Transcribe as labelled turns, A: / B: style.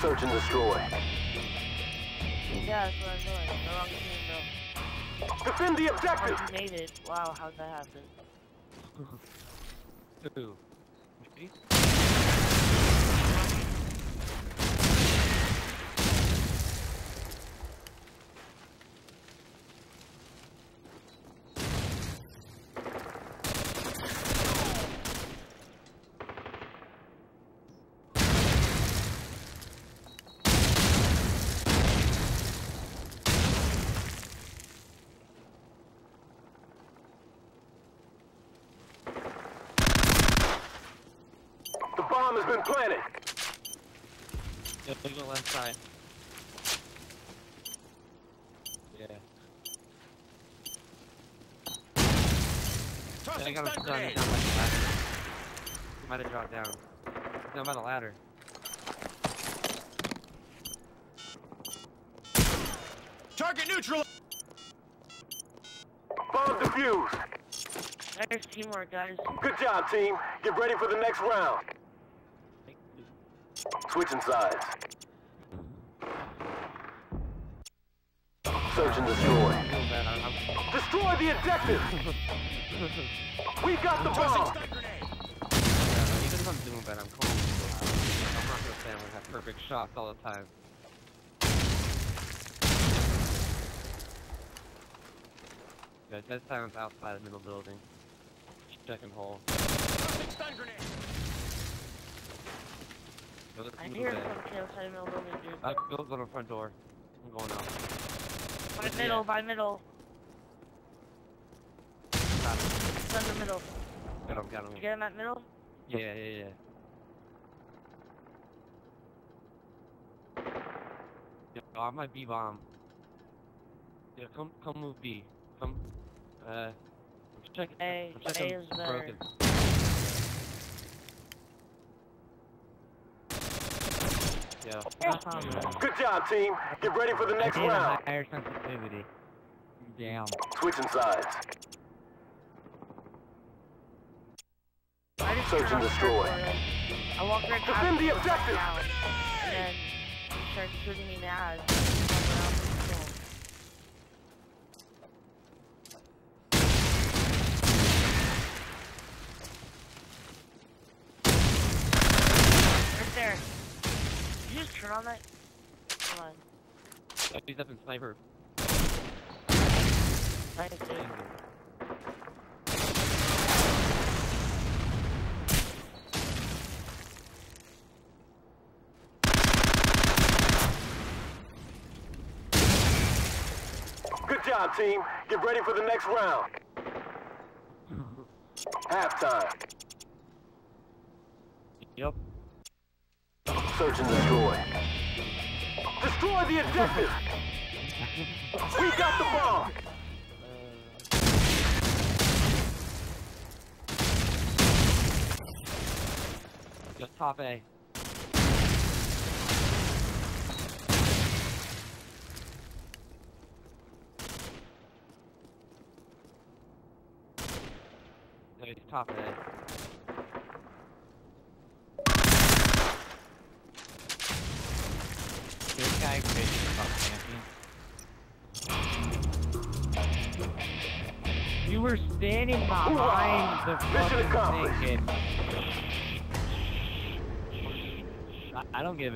A: Search and destroy.
B: Yeah, that's what I'm doing. The wrong team, though.
A: Defend the objective!
B: You made it. Wow, how'd that happen?
C: Who? Me?
A: The bomb has been planted.
C: Yeah, look go left side. Yeah. Yeah, I got him down, down by the ladder. He might have dropped down. Down by the ladder.
D: Target neutral.
A: Bomb defused.
B: Nice teamwork, guys.
A: Good job, team. Get ready for the next round. Switching sides. Search and destroy. Destroy the objective! We got the bomb!
C: yeah, even if I'm doing bad, I'm calm. I'm not gonna say I'm gonna have perfect shots all the time. Guys, that sounds outside the middle building. Second hole.
D: Stun grenade.
C: The
B: I hear some kills I middle building, dude.
C: Uh, go, to the front door. I'm going out.
B: By
C: yeah.
B: middle, by middle.
C: Got him.
B: It's in the middle.
C: Got him, got him.
B: You get him at middle?
C: Yeah, yeah, yeah. Yeah, oh, I might B bomb. Yeah, come, come move B. Come, uh, I'm checking.
B: A,
C: I'm checking
B: A is better.
C: broken. Yeah.
B: Yeah.
A: Good job, team. Get ready for the next round.
C: higher sensitivity. Damn.
A: Switching sides.
B: I just
A: Search and destroy.
B: recording. I walked right past
A: Defend the objective.
B: down, And then he started shooting me mad. Right there. Did you just turn on that? Hold on.
C: He's up in sniper.
B: Nice.
A: Good job, team. Get ready for the next round. Halftime.
C: Yep.
A: Search and destroy. Destroy the objective! We got the bomb!
C: Just top A. No, he's top A.
E: This guy crazy about camping. You were standing behind the fucking
A: accomplished.
E: thing I- I don't give a